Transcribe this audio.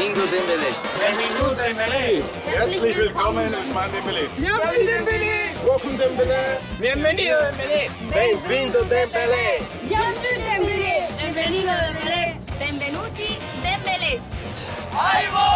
Bingo Dembele. Benvingut Dembele. Herzlich willkommen, Usman Dembele. Bienvenido Dembele. Welcome Dembele. Bienvenido Dembele. Bem-vindo Dembélé. Bienvenue Bienvenido Dembele. Benvenuti Dembele. Aibo!